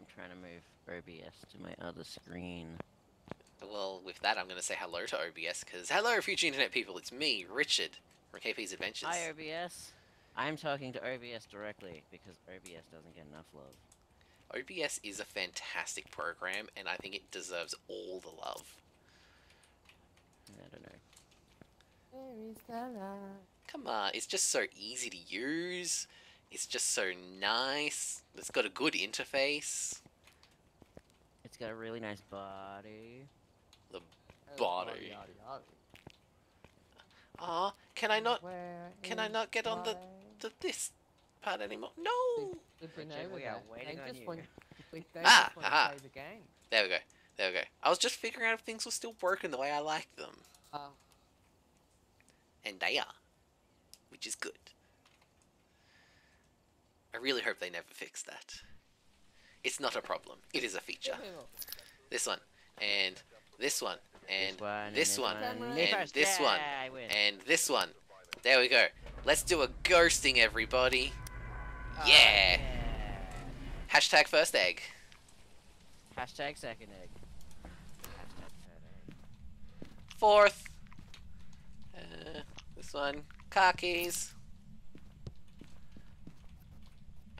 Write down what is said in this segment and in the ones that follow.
I'm trying to move OBS to my other screen. Well, with that, I'm going to say hello to OBS because hello, future internet people. It's me, Richard, from KP's Adventures. Hi, OBS. I'm talking to OBS directly because OBS doesn't get enough love. OBS is a fantastic program, and I think it deserves all the love. I don't know. Where is the love? Come on, it's just so easy to use. It's just so nice. It's got a good interface. It's got a really nice body. The Body. yada, yada. Can I not Where can I not get on the- the this part anymore? No. We've been Richard, we are waiting they on just you. Want, Ah, aha. to play the game. There we go. There we go. I was just figuring out if things were still working the way I like them, Uh, and they are, which is good. I really hope they never fix that. It's not a problem. It is a feature. This one, and this one, and this one, this one, and Me and first. this one, Yeah, I win. and this one. There we go. Let's do a ghosting, everybody. Uh, Yeah. Yeah. Hashtag first egg. Hashtag second egg. Hashtag third egg. Fourth. Uh, this one. Car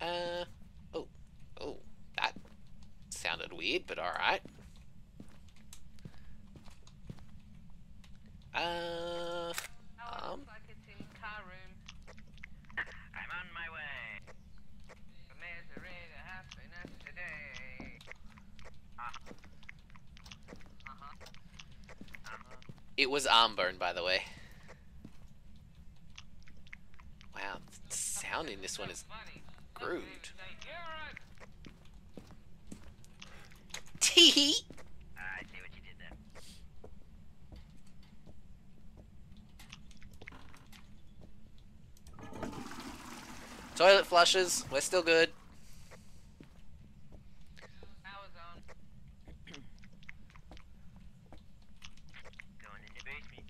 Uh. Oh. Oh. That sounded weird, but alright. Uh. Um. like it's in car room. I'm on my way. The misery, the happiness today. It was Armbone, by the way. Wow, the sound in this one is Funny. grooved. Say, "You're a Tee Ah, I see what you did there. Toilet flushes, we're still good. power zone." Going in the basement.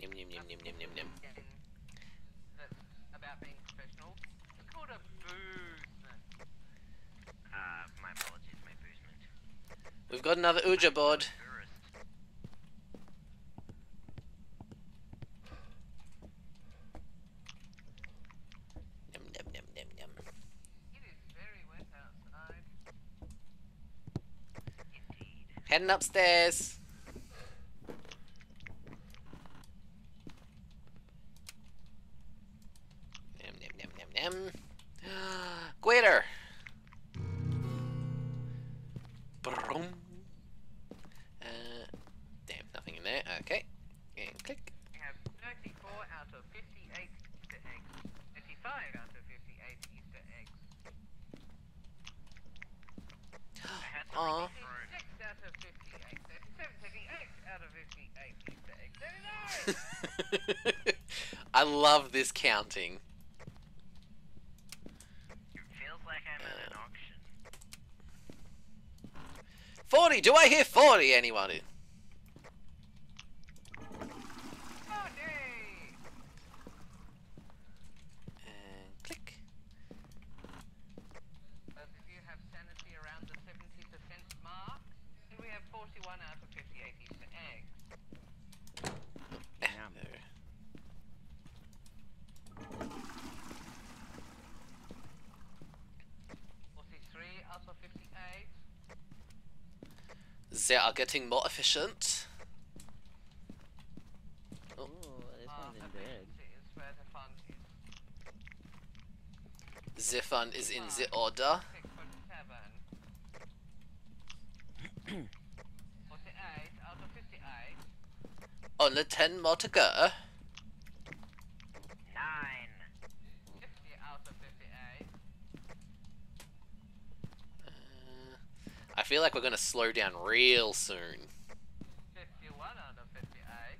Nim nim nim nim nim nim nim. Getting that's about being professional. It's called a boozement. Uh, my apologies, my boostment. We've got another Ouija board. Tourist. Nim nim nim nim nim. It is very wet outside. Indeed. Heading upstairs. Nim counting. Feels like I'm at an Uh. auction. 40! Do I hear 40? Anyone? Oh, nay! And click. Both of you have sanity around the 70% mark. And we have 41 out of 58 Easter eggs. Yum. There. Forty-three out of 58. They are getting more efficient. Ooh, this one's in bed. is the fun is. The fun is in the order. Six foot seven. Forty-eight out of fifty-eight. Only 10 more to go. Nine. Fifty out of fifty-eight. Uh, I feel like we're going to slow down real soon. Fifty-one out of fifty-eight.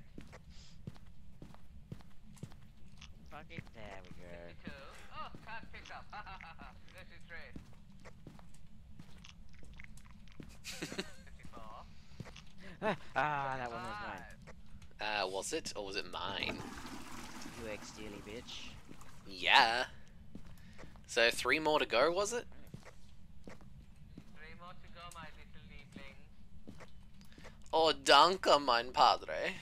Fuck it. There we go. Fifty-two. Oh, can't pick up. Ha ha. Fifty-four. ah, that one was mine. Uh, was it? Or was it mine? You ex steely bitch. Yeah. So three more to go, was it? Three more to go, my little leavelings. Oh, danke, mein padre.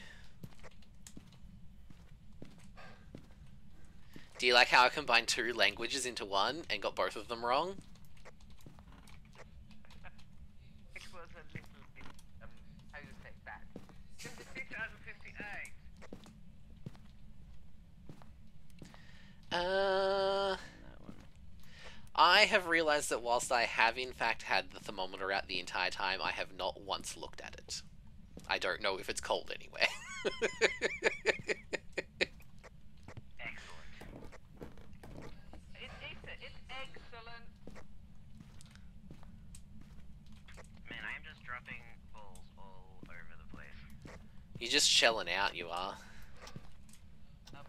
Do you like how I combined two languages into one and got both of them wrong? It was a little bit, um, how you say that? 56 out of 58. Uh, I have realized that whilst I have in fact had the thermometer out the entire time, I have not once looked at it. I don't know if it's cold anywhere. Excellent. It, it's, it's excellent. Man, I am just dropping balls all over the place. You're just shelling out, you are. Um,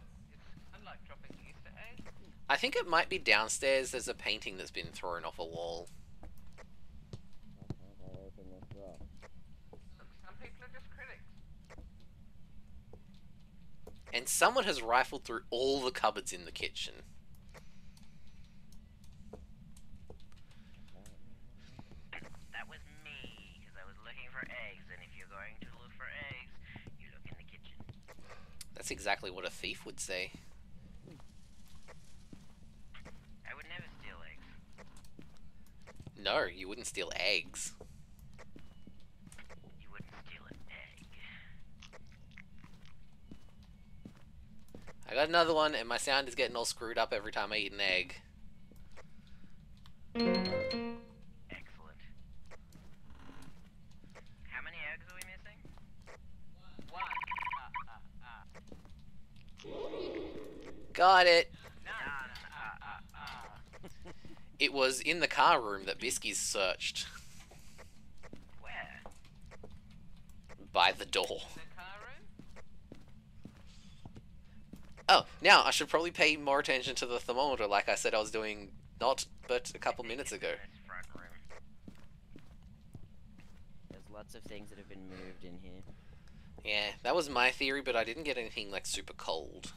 it's dropping Easter eggs. I think it might be downstairs. There's a painting that's been thrown off a wall. Some, some people are just critics. And someone has rifled through all the cupboards in the kitchen. That was me, because I was looking for eggs, and if you're going to look for eggs, you look in the kitchen. That's exactly what a thief would say. I would never steal eggs. No, you wouldn't steal eggs. You wouldn't steal an egg. I got another one, and my sound is getting all screwed up every time I eat an egg. Excellent. How many eggs are we missing? One. Uh, uh, uh. Got it! It was in the car room that Bisky's searched. Where? By the door. The car room? Oh, now I should probably pay more attention to the thermometer like I said I was doing not but a couple minutes ago. This front room. There's lots of things that have been moved in here. Yeah, that was my theory, but I didn't get anything like super cold.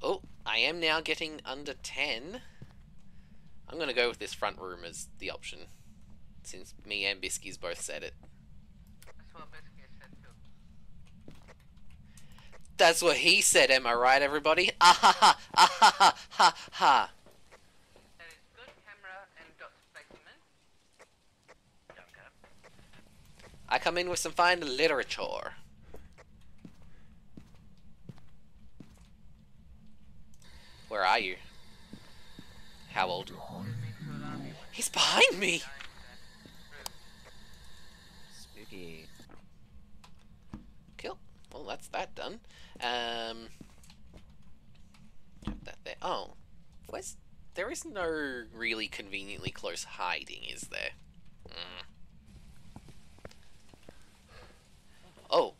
Oh, I am now getting under 10. I'm gonna go with this front room as the option. Since me and Bisky's both said it. That's what Biscuit said too. That's what he said, am I right, everybody? Ah ha ha! Ah ha ha! Ha ha! There is good camera and dot. Dunker. I come in with some fine literature. Where are you? How old? Didn't mean to alarm you. He's behind me! Dying there. Spooky. Cool. Well, that's that done. Um, that there. Oh, where's? There is no really conveniently close hiding, is there? Mm. Oh,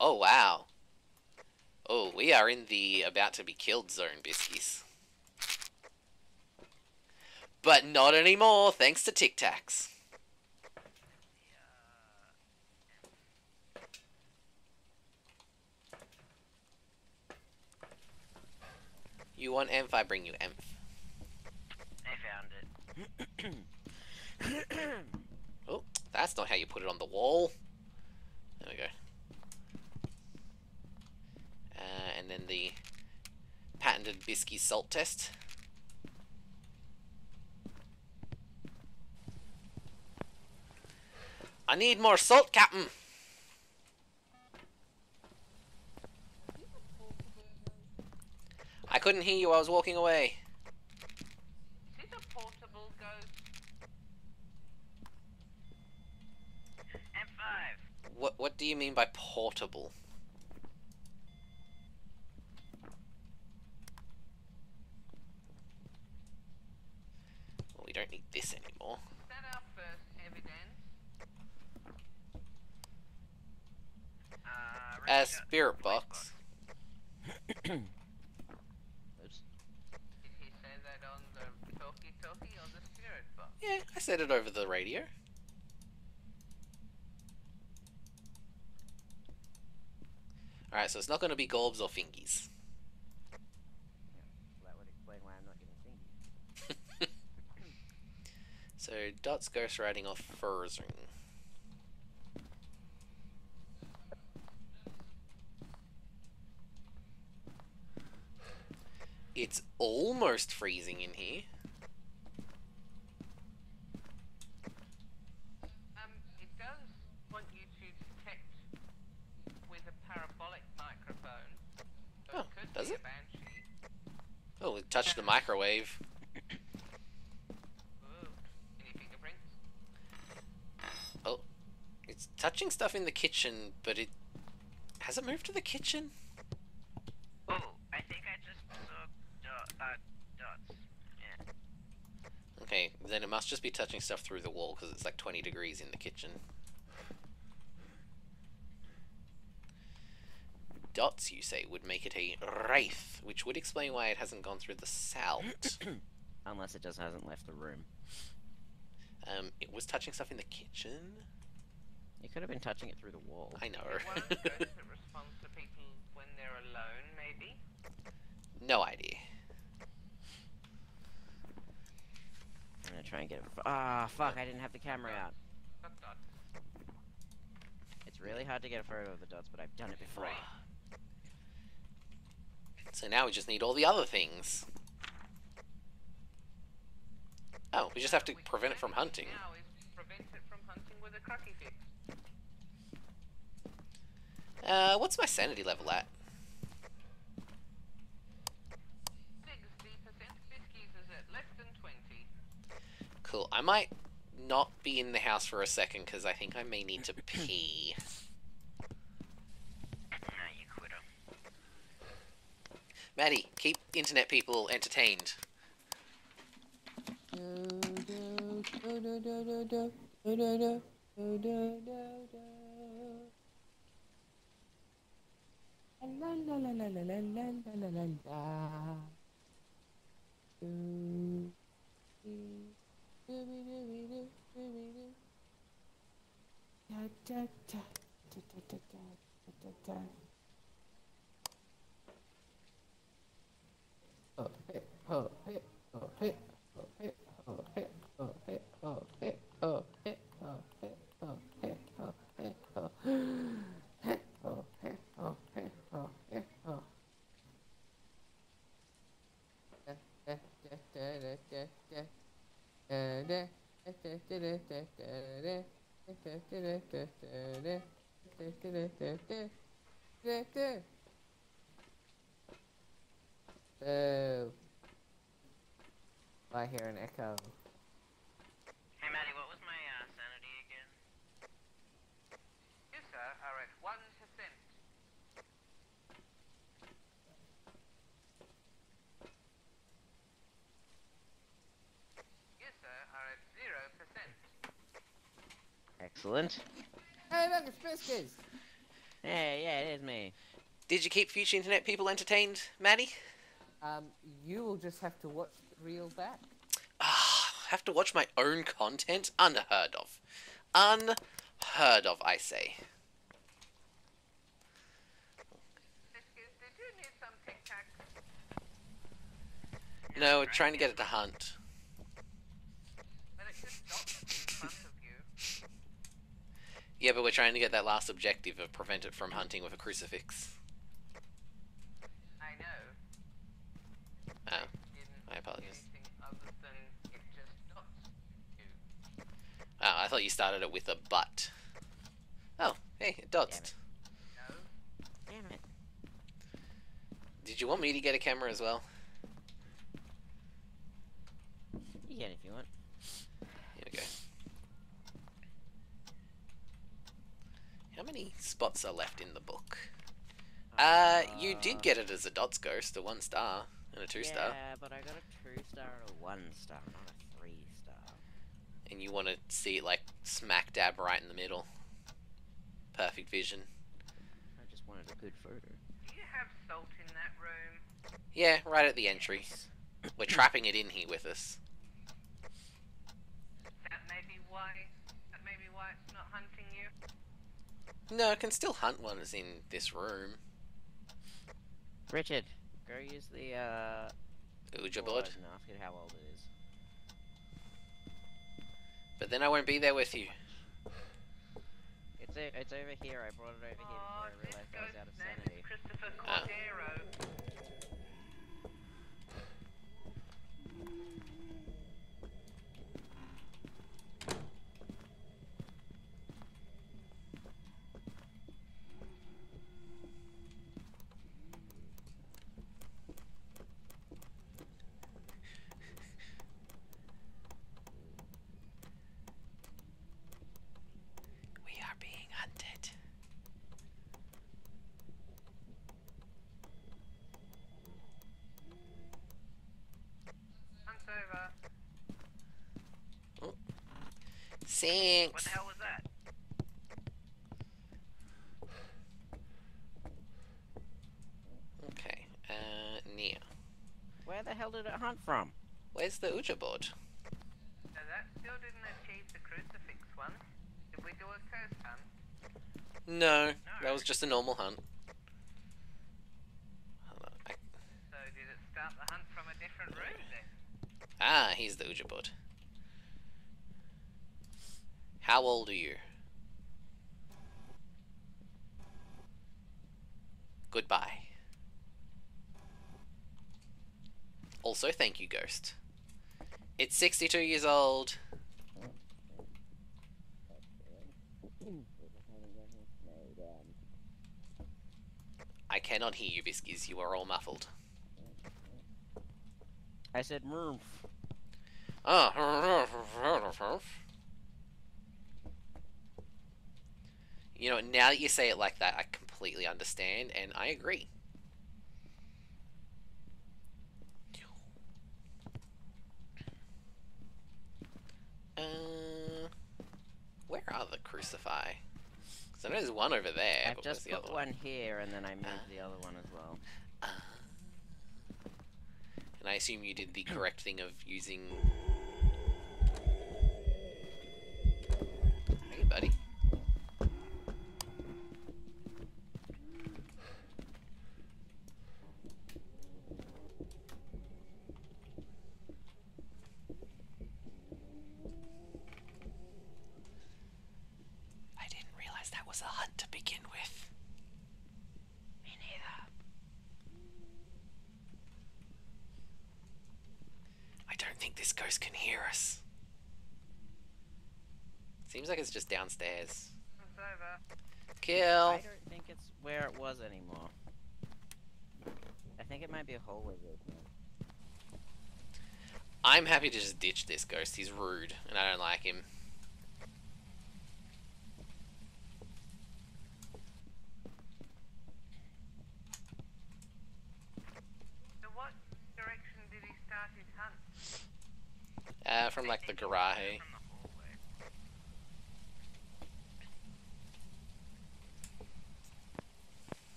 oh wow. Oh, we are in the about to be killed zone, Biskies. But not anymore, thanks to Tic Tacs. You want Emph, I bring you Emph. I found it. Oh, that's not how you put it on the wall. There we go. Uh, and then the patented Bisky salt test. I need more salt, Captain. I couldn't hear you. I was walking away. Is it a portable ghost? M5. What What do you mean by portable? Well, we don't need this anymore. Is that our first evidence? Uh, A Richard, spirit voice box. Oops. Did he say that on the talkie-talkie or the spirit box? Yeah, I said it over the radio. Alright, so it's not going to be Gorbs or Fingies. That would explain why I'm not getting thingy. So, Dot's ghost riding off Furzing. It's almost freezing in here. Um, it does want you to detect with a parabolic microphone. So Oh, it could does be it? a banshee. Touched the microwave. Oh, It's touching stuff in the kitchen, but it. Has it moved to the kitchen? Oh, I think I just saw dot, dots. Yeah. Okay, then it must just be touching stuff through the wall because it's like 20 degrees in the kitchen. Dots, you say, would make it a wraith, which would explain why it hasn't gone through the salt. Unless it just hasn't left the room. um, it was touching stuff in the kitchen. You could have been touching it through the wall. I know. It one of the ghosts that responds to people when they're alone, maybe? no idea. I'm gonna try and get it. Ah, fuck! I didn't have the camera out. Dot dot. It's really hard to get a photo of the dots, but I've done it before. So now we just need all the other things. Oh, we just have to prevent it from hunting. Now is prevent it from hunting with a crucky fix. Uh, what's my sanity level at? 60%. Biskies is at less than 20. Cool. I might not be in the house for a second because I think I may need to pee. Nah, you quitter. Maddie, keep internet people entertained. Yeah. Boo. I hear an echo. Hey, Maddie, what was my uh, sanity again? You, sir, are at 1%. You, sir, are at 0%. Excellent. Hey, look, it's Biscuits! Hey, yeah, it is me. Did you keep future internet people entertained, Maddie? Um, you will just have to watch the reel back. Ah, have to watch my own content? Unheard of. Unheard of, I say. Excuse, did you need some Tic Tacs? No, we're trying to get it to hunt. Well, it should stop in front of you. Yeah, but we're trying to get that last objective of prevent it from hunting with a crucifix. I know. Oh, Didn't I apologize. anything other than it just stops you. Oh, I thought you started it with a butt. Oh, hey, it dots. No? Damn it. Did you want me to get a camera as well? You can if you want. Here we go. How many spots are left in the book? Uh, you did get it as a dots ghost, a one star and a two star, Yeah, but I got a two star and a one star, not a three star. and you want to see it like smack dab right in the middle. Perfect vision. I just wanted a good photo. Do you have salt in that room? Yeah, right at the entry. We're trapping it in here with us. That may be why. That may be why it's not hunting you. No, it can still hunt ones in this room. Richard, go use the uh. Board board. and ask it how old it is. But then I won't be there with you. It's it's over here. I brought it over here Oh, I this realized I was out of sanity. Christopher Ah. Cordero. We are being hunted. Hunt's over. What Thanks. What the hell was that? Okay. Uh, Nia. Where the hell did it hunt from? Where's the Ouija board? So that still didn't achieve the crucifix one. Did we do a curse hunt? No, that was just a normal hunt. Hold I- So did it start the hunt from a different room then? Ah, he's the Ouija board. How old are you? Goodbye. Also, thank you, Ghost. It's 62 years old. I cannot hear you, Biskies. You are all muffled. I said move. Oh. Ah, You know, now that you say it like that, I completely understand and I agree. Uh, where are the crucify? 'Cause I know there's one over there. I've just the put other one here and then I moved Ah. the other one as well. Uh, and I assume you did the correct thing of using. Hey, buddy. I didn't realize that was a hunt to begin with. Me neither. I don't think this ghost can hear us. Seems like it's just downstairs. Hunt's over. Kill. I don't think it's where it was anymore. I think it might be a hallway ghost now. I'm happy to just ditch this ghost. He's rude, and I don't like him. So what direction did he start his hunt? Uh, from like the garage. From the hallway.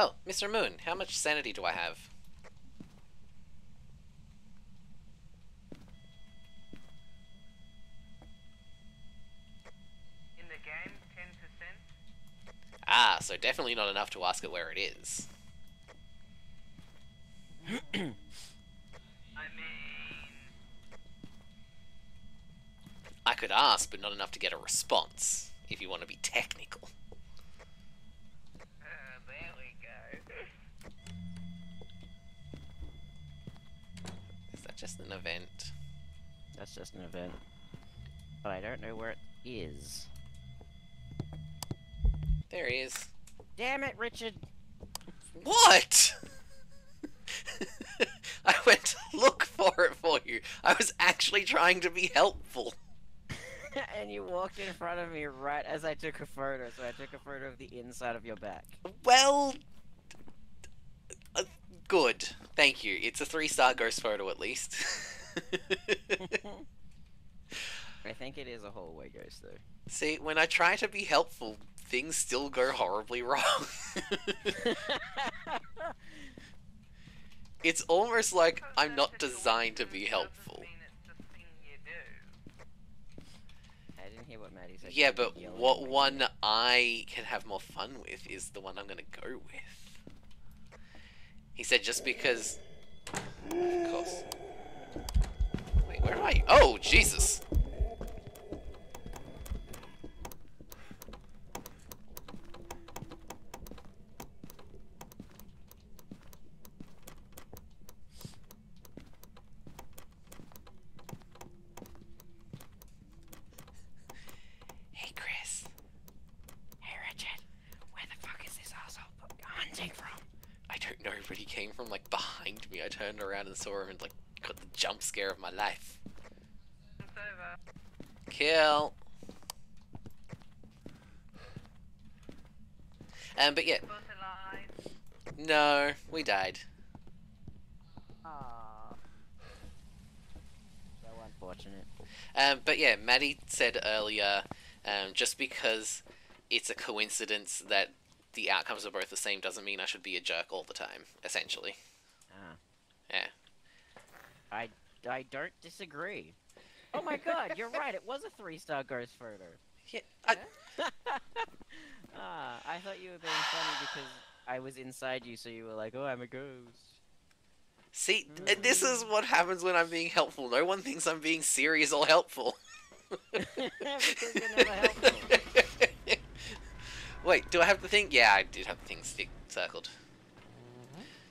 Oh, Mr. Moon, how much sanity do I have? In the game, 10%. Ah, so definitely not enough to ask it where it is. I mean, I could ask, but not enough to get a response, if you want to be technical. uh, there we go. Is that just an event? That's just an event. But I don't know where it is. There he is. Damn it, Richard! What? I went to look for it for you. I was actually trying to be helpful. and you walked in front of me right as I took a photo, so I took a photo of the inside of your back. Well, uh, good. Thank you. It's a three-star ghost photo at least. I think it is a hallway ghost, though. See, when I try to be helpful, things still go horribly wrong. It's almost like I'm not designed to be helpful. doesn't mean it's the thing you do. I didn't hear what Maddie said. Yeah, but what one I can have more fun with is the one I'm gonna go with. He said just because. Of course. Wait, where are you? Oh, Jesus! Hey, Chris. Hey Richard, where the fuck is this asshole hunting from? I don't know, but he came from like behind me. I turned around and saw him and like got the jump scare of my life. It's over. Kill. Um, but yeah, Both alive. no, we died. Ah. So unfortunate. Um, but yeah, Maddie said earlier, um, just because it's a coincidence that the outcomes are both the same doesn't mean I should be a jerk all the time. Essentially. Yeah. I, I don't disagree. Oh my god, you're right. It was a three-star ghost photo. Yeah, I, ah, I thought you were being funny because I was inside you, so you were like, "Oh, I'm a ghost." see, and this is what happens when I'm being helpful. No one thinks I'm being serious or helpful. because you're never helpful. Wait, do I have the thing? Yeah, I did have the thing stick circled.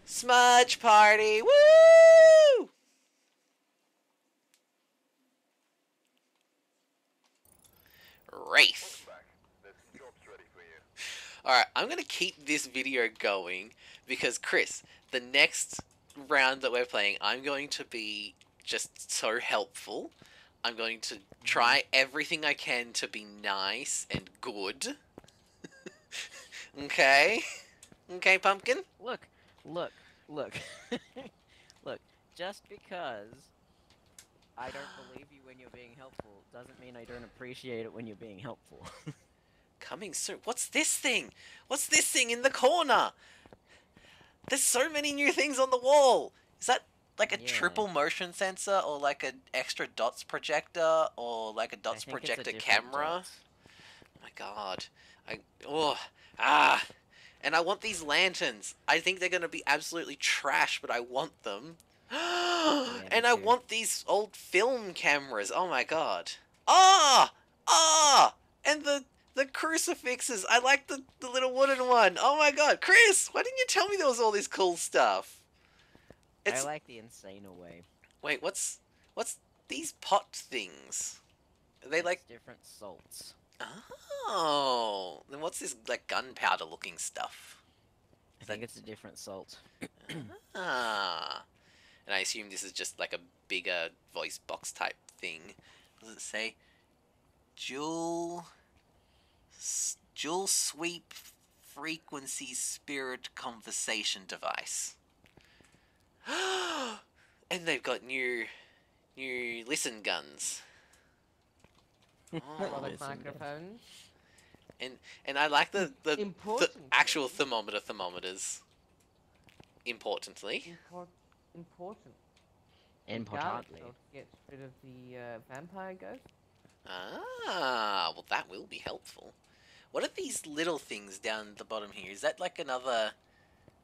Smudge party! Woo! Wraith. Alright, I'm gonna keep this video going because, Chris, the next round that we're playing, I'm going to be just so helpful. I'm going to try mm-hmm. everything I can to be nice and good. okay? Okay, Pumpkin? Look, look, look, look. Just because I don't believe you when you're being helpful doesn't mean I don't appreciate it when you're being helpful. Coming soon. What's this thing? What's this thing in the corner? There's so many new things on the wall. Is that like a Yeah. triple motion sensor or like an extra dots projector or like a dots projector camera? Oh my god. I oh ah and I want these lanterns. I think they're gonna be absolutely trash, but I want them. and me I too. want these old film cameras. Oh my god. Ah! Ah! And the the crucifixes. I like the, the little wooden one. Oh my god. Chris, why didn't you tell me there was all this cool stuff? It's I like the insane way. wait, what's what's these pot things? Are they It's like different salts? Oh, then what's this like gunpowder looking stuff? I think it's a different salt. Ah, and I assume this is just like a bigger voice box type thing. Does it say jewel s- dual sweep frequency spirit conversation device? and they've got new new listen guns. Oh. Product Listen, guys. microphones. And I like the the, the actual thermometer thermometers. Importantly. Import, important. Importantly. Garlic salt gets rid of the uh, vampire ghost. Ah, well that will be helpful. What are these little things down the bottom here? Is that like another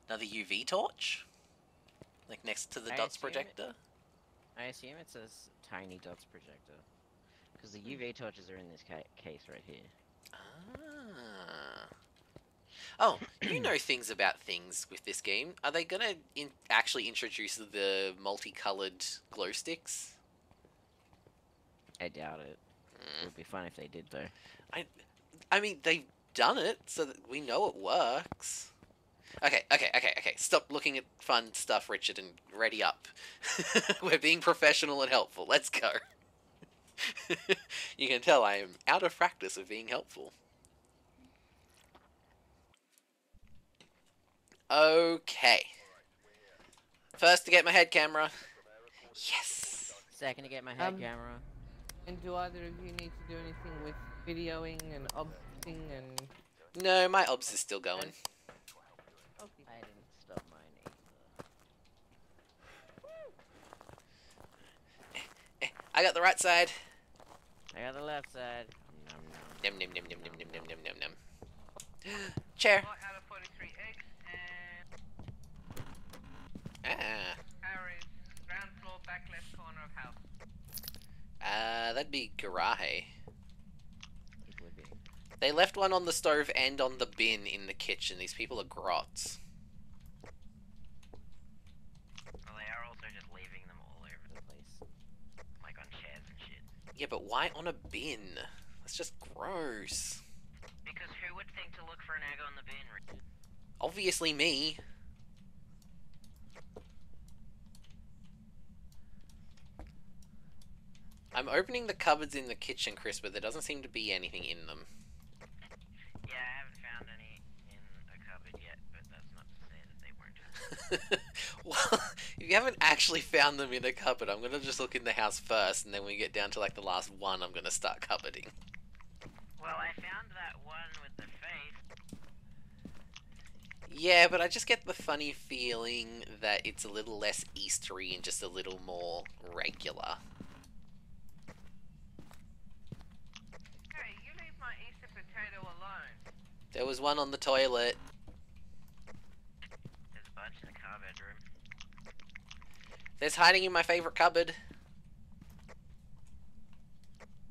another UV torch? Like next to the I dots assume it- projector? I assume it's a s- tiny dots projector. Because the UV torches are in this ca- case right here. Ah. Oh, you know things about things with this game. Are they gonna in- actually introduce the multicolored glow sticks? I doubt it. It Mm. would be fun if they did, though. I, I mean, they've done it, so that we know it works. Okay, okay, okay, okay. Stop looking at fun stuff, Richard, and ready up. We're being professional and helpful. Let's go. you can tell I am out of practice of being helpful. Okay. First to get my head camera. Yes. Second to get my head Um, camera. And do either of you need to do anything with videoing and obsing and... No, my obs is still going. Okay. I didn't stop mine either. I got the right side. I got the left side. Nom, nom. Nim nim nim nim nim nim nim nim nim nim. Chair. Four out of 43 eggs, and Ah. Harry's ground floor, back left corner of house. Uh, that'd be Garahe. It would be. They left one on the stove and on the bin in the kitchen. These people are grots. Well, they are also just leaving them all over The place. like on chairs and shit. Yeah, but why on a bin? That's just gross. Because who would think to look for an egg on the bin, Obviously me. I'm opening the cupboards in the kitchen, Chris, but there doesn't seem to be anything in them. Yeah, I haven't found any in a cupboard yet, but that's not to say that they weren't. you haven't actually found them in a cupboard, I'm gonna just look in the house first, and then when we get down to like the last one, I'm gonna start cupboarding. Well, I found that one with the face. Yeah, but I just get the funny feeling that it's a little less Eastery and just a little more regular. Hey, you leave my Easter potato alone. There was one on the toilet. There's a bunch in the car bedroom. There's hiding in my favorite cupboard.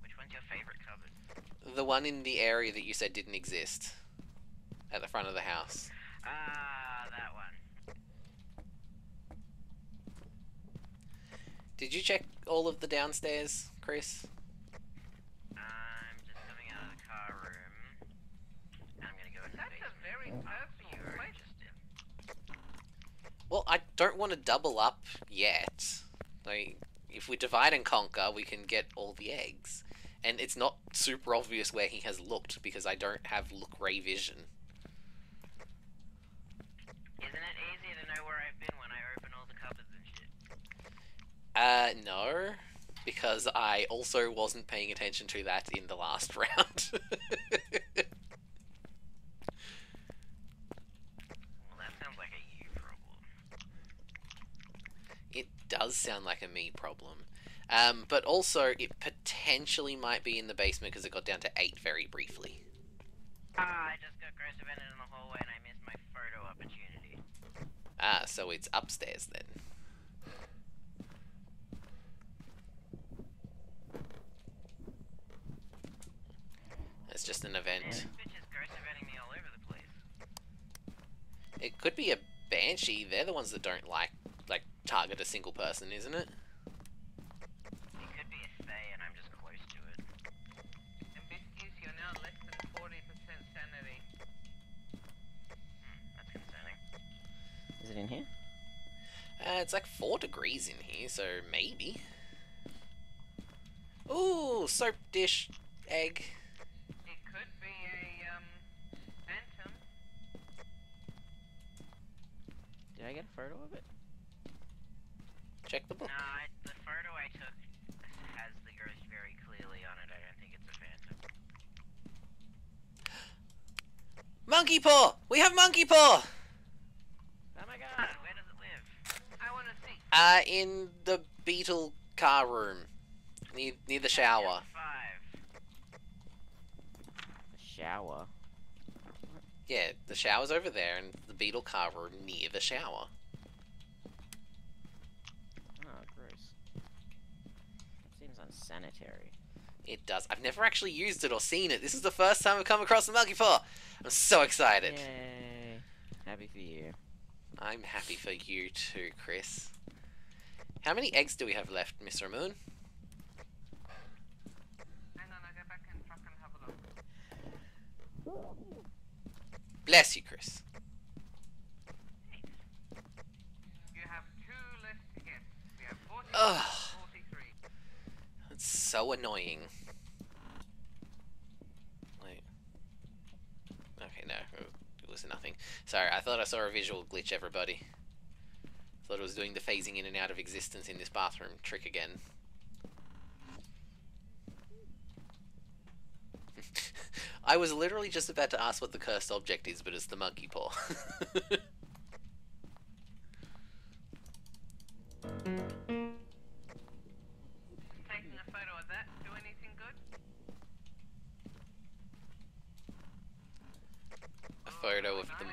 Which one's your favorite cupboard? The one in the area that you said didn't exist. At the front of the house. Ah, that one. Did you check all of the downstairs, Chris? I'm just coming out of the car room. And I'm gonna go in the That's a basement. very You personal were place. interested. Well, I don't want to double up yet. Like, if we divide and conquer, we can get all the eggs. And it's not super obvious where he has looked because I don't have look ray vision. Isn't it easy to know where I've been when I open all the cupboards and shit? Uh, no. Because I also wasn't paying attention to that in the last round. Well, that sounds like a you problem. it does sound like a me problem. Um, but also, it potentially might be in the basement because it got down to 8 very briefly. Ah, I just got gross in the hallway and I missed my photo opportunity. Ah, so it's upstairs then. It's just an event. this bitch is gross me all over the place. It could be a banshee. They're the ones that don't like like target a single person, isn't it? It could be a Fae and I'm just close to it. And Biscuits, you're now less than 40% sanity. Hmm, that's concerning. Is it in here? Uh, it's like four degrees in here, so maybe. Ooh, soap dish egg. It could be a, um, phantom. Did I get a photo of it? Check the book. No, I, the photo I took has the ghost very clearly on it. I don't think it's a phantom. Monkey paw. We have monkey paw. Oh my god! where does it live? I want to see. Uh, in the beetle car room, near near the shower. Five. A shower. Yeah, the shower's over there, and the beetle car room near the shower. Oh, gross. That seems unsanitary. It does. I've never actually used it or seen it. This is the first time I've come across the monkey paw. I'm so excited. Yay! Happy for you. I'm happy for you too, Chris. How many eggs do we have left, Miss Ramoon? Hang on, I'll go back and truck and have a look. Bless you, Chris. You have two left to get. We have 40 Ugh. 43. It's so annoying. Wait. Okay, no. It was nothing. Sorry, I thought I saw a visual glitch, everybody. Thought it was doing the phasing in and out of existence in this bathroom trick again. I was literally just about to ask what the cursed object is, but it's the monkey paw. photo of them.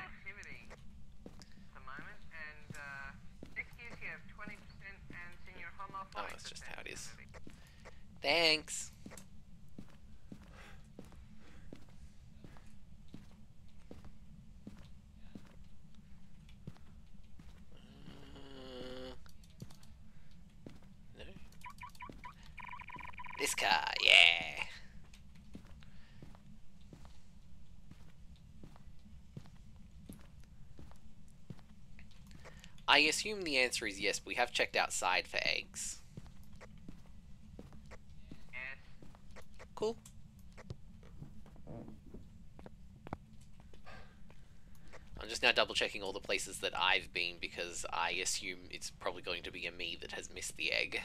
Oh, it's just how it is. Thanks. I assume the answer is yes. We have checked outside for eggs. Yes. Cool. I'm just now double checking all the places that I've been because I assume it's probably going to be a me that has missed the egg.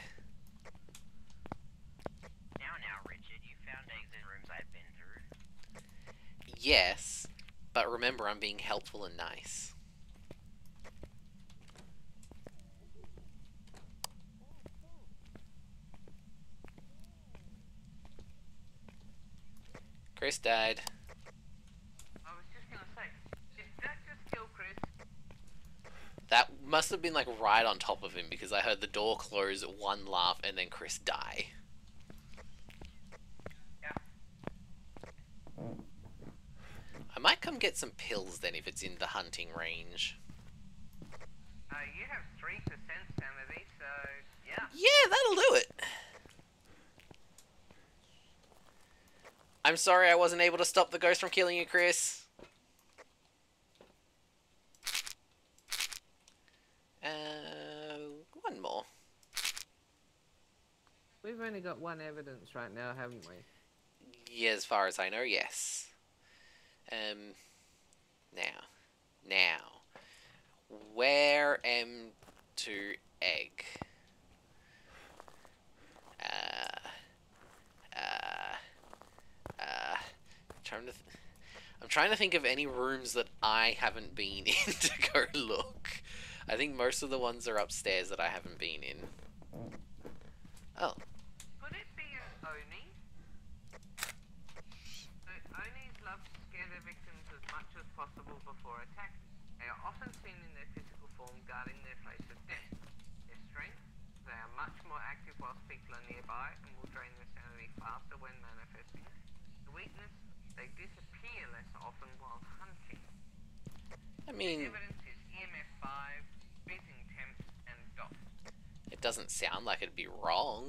Now, now, Richard, you found eggs in rooms I've been through. Yes, but remember I'm being helpful and nice. Chris died. I was just gonna say, did that just kill Chris? That must have been like right on top of him because I heard the door close, one laugh, and then Chris die. Yeah. I might come get some pills then if it's in the hunting range. Uh, you have 3% sanity, so yeah. Yeah, that'll do it. I'm sorry I wasn't able to stop the ghost from killing you, Chris. Uh, one more. We've only got one evidence right now, haven't we? Yeah, as far as I know, yes. Um, now, now, where am to egg? Uh, uh, uh, trying to. I'm trying to think of any rooms that I haven't been in to go look. I think most of the ones are upstairs that I haven't been in. Oh, Could it be an Oni? Onis love to scare their victims as much as possible before attacking. They are often seen in their physical form guarding their place of death. Their strength, they are much more active whilst people are nearby and will drain their sanity faster when manifesting. The weakness, they disappear less often while hunting. I mean, Evidence is EMF 5, freezing temps, and dots. it doesn't sound like it'd be wrong,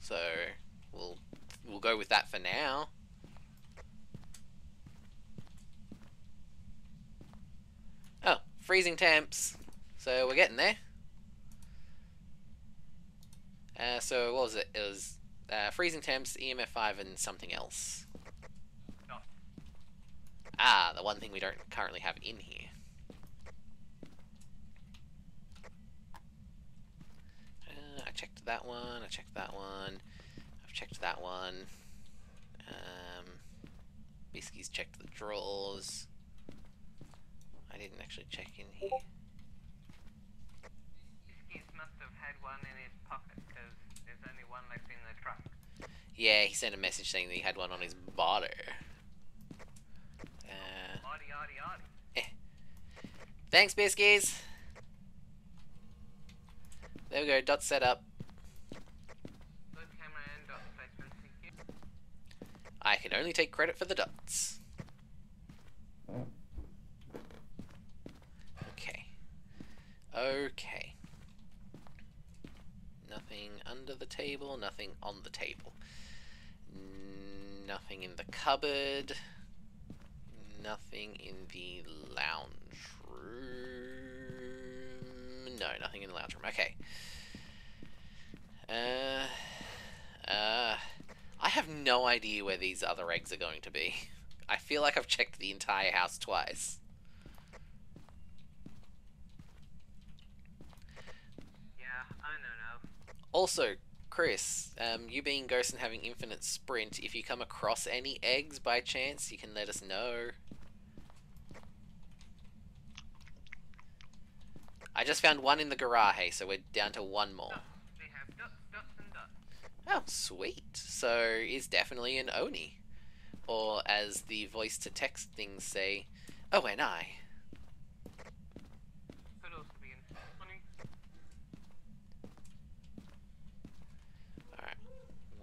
so we'll we'll go with that for now. Oh, freezing temps. So we're getting there. Uh, so what was it? It was uh, freezing temps, EMF five, and something else. Ah, the one thing we don't currently have in here. Uh, I checked that one. I checked that one. I've checked that one. Um, Bisky's checked the drawers. I didn't actually check in here. Skis must have had one in his pocket because there's only one left in the truck. Yeah, he sent a message saying that he had one on his body. Thanks, Biskies. There we go. Dot set up. Good camera and dot placement, thank you. I can only take credit for the dots. Okay. Okay. Nothing under the table, nothing on the table. N- Nothing in the cupboard. Nothing in the lounge room. No, nothing in the lounge room. Okay. Uh, uh, I have no idea where these other eggs are going to be. I feel like I've checked the entire house twice. Yeah, I don't know. Also, Chris, um, you being Ghost and having infinite sprint, if you come across any eggs by chance, you can let us know. I just found one in the garage, so we're down to one more. Dots. We have dots, dots, and dots. Oh, sweet. So, is definitely an Oni. Or, as the voice to text things say, ONI. Oni.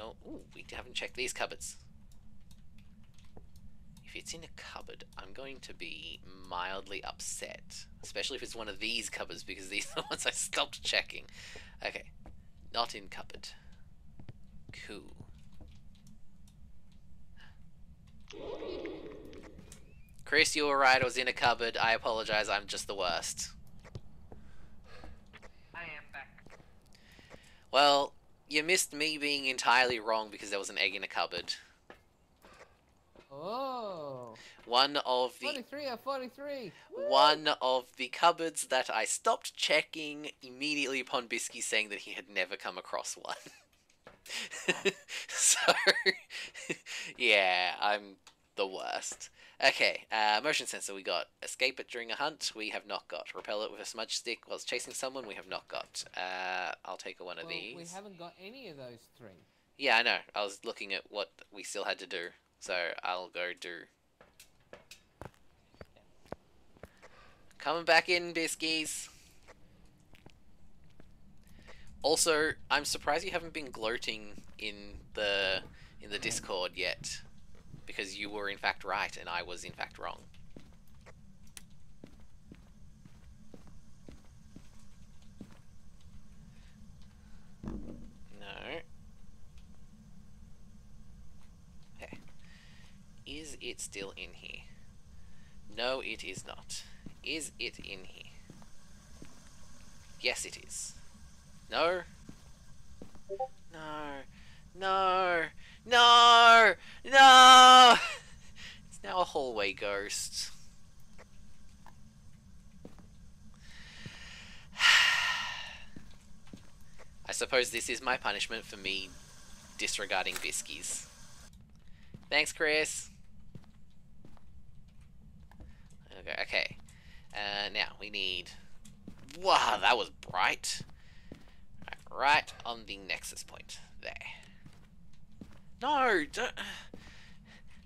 Oh, ooh, we haven't checked these cupboards. If it's in a cupboard, I'm going to be mildly upset. Especially if it's one of these cupboards, because these are the ones I stopped checking. Okay. Not in cupboard. Cool. Chris, you were right. I was in a cupboard. I apologize. I'm just the worst. I am back. Well, you missed me being entirely wrong because there was an egg in a cupboard. Oh, One of the 43 out of 43. Woo! one of the cupboards that I stopped checking immediately upon Bisky saying that he had never come across one. so, yeah, I'm the worst. Okay, uh, motion sensor. We got escape it during a hunt. We have not got repel it with a smudge stick whilst chasing someone. We have not got. Uh, I'll take a one of Well, these. we haven't got any of those three. Yeah, I know. I was looking at what we still had to do, so I'll go do. Coming back in, Biskies. Also, I'm surprised you haven't been gloating in the in the Discord yet, because you were in fact right and I was in fact wrong. No. Okay. Is it still in here? No, it is not. Is it in here? Yes, it is. No? No. No. No. No. It's now a hallway ghost. I suppose this is my punishment for me disregarding Biskies. Thanks, Chris. Okay, okay. Uh, now we need. Wow, that was bright. Right, right on the nexus point. There. No, don't.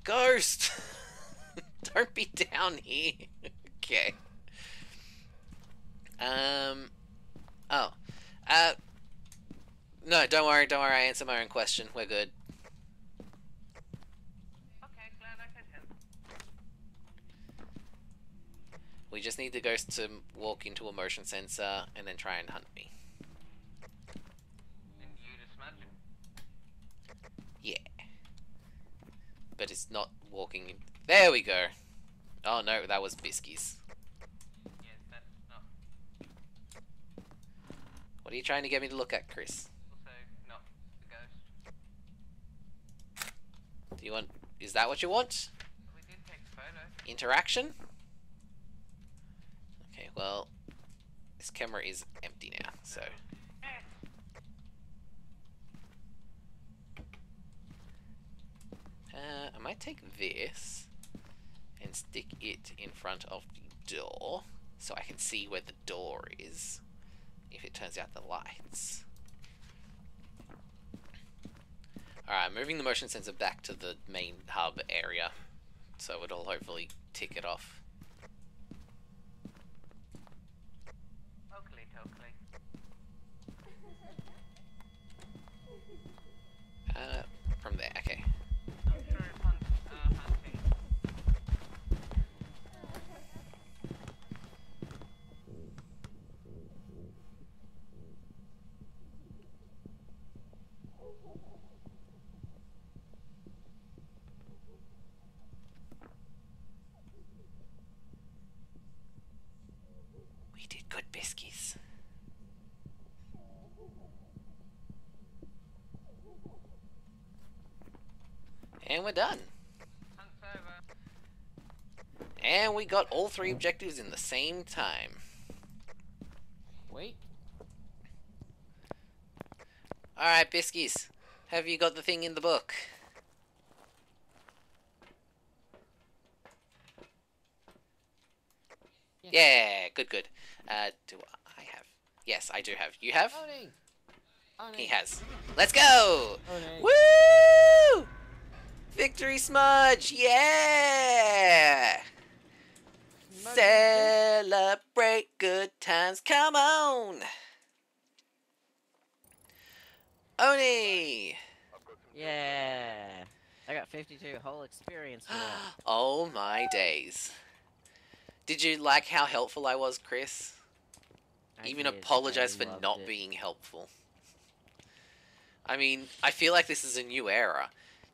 Ghost! don't be down here. okay. Um. Oh. Uh. No, don't worry, don't worry. I answered my own question. We're good. Okay, glad I could help. We just need the ghost to walk into a motion sensor and then try and hunt me. And you to smudge it. Yeah. But it's not walking in. There we go. Oh no, that was Biscuits. Not. What are you trying to get me to look at, Chris? Do you want. Is that what you want? Interaction? Okay, well. This camera is empty now, so. Yes. Uh, I take this and stick it in front of the door so I can see where the door is if it turns out the lights. Alright, I'm moving the motion sensor back to the main hub area so it'll hopefully tick it off. Uh, from there, okay. I'm sure if hunt, uh, hunting. We did good, Biskies. And we're done. And we got all three objectives in the same time. Wait. Alright, Biskies. Have you got the thing in the book? Yeah, good, good. Uh, do I have? Yes, I do have. You have? Owning. Owning. He has. Let's go! Owning. Woo! Victory smudge! Yeah! Celebrate good times. Come on! Oni! Yeah. I got 52 whole experience oh my days. Did you like how helpful I was, Chris? I Even did, apologize I for not it. being helpful. I mean, I feel like this is a new era.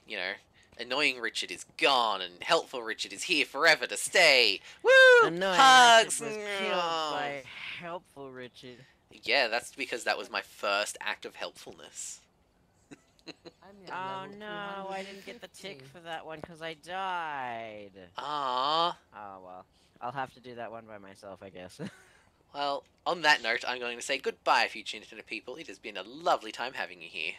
You know, annoying Richard is gone, and helpful Richard is here forever to stay. Woo! Annoying Hugs! Richard was killed by helpful Richard. Yeah, that's because that was my first act of helpfulness. Oh no, I didn't get the tick for that one because I died. Ah. Oh well, I'll have to do that one by myself, I guess. Well, on that note, I'm going to say goodbye, future internet people. It has been a lovely time having you here.